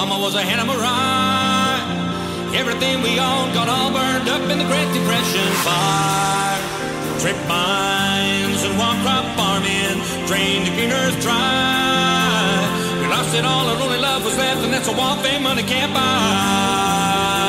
was a Mama was a Hannah Everything we owned got all burned up in the Great Depression fire. Trip mines and one crop farming drained the green earth dry. We lost it all, our only love was left, and that's a one thing money can't buy.